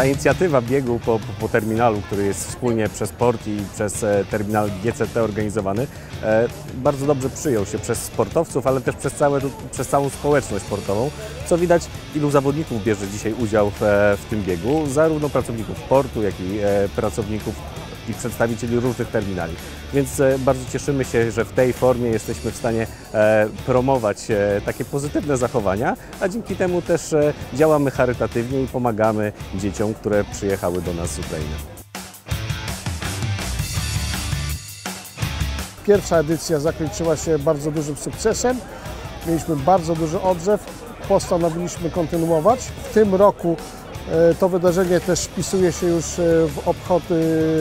Ta inicjatywa biegu po, po terminalu, który jest wspólnie przez port i przez e, terminal GCT organizowany, e, bardzo dobrze przyjął się przez sportowców, ale też przez, całe, przez całą społeczność sportową, co widać ilu zawodników bierze dzisiaj udział w, e, w tym biegu, zarówno pracowników portu, jak i pracowników i przedstawicieli różnych terminali. Więc e, bardzo cieszymy się, że w tej formie jesteśmy w stanie e, promować e, takie pozytywne zachowania, a dzięki temu też działamy charytatywnie i pomagamy dzieciom, które przyjechały do nas z Ukrainy. Pierwsza edycja zakończyła się bardzo dużym sukcesem. Mieliśmy bardzo duży odzew. Postanowiliśmy kontynuować. W tym roku to wydarzenie też wpisuje się już e, w obchody,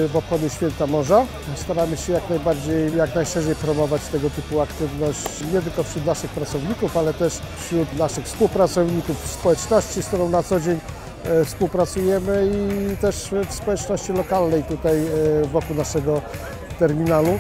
w obchody Święta Morza. Staramy się jak najbardziej, jak najszerzej promować tego typu aktywność nie tylko wśród naszych pracowników, ale też wśród naszych współpracowników, społeczności, z którą na co dzień e, współpracujemy i też w społeczności lokalnej tutaj e, wokół naszego terminalu.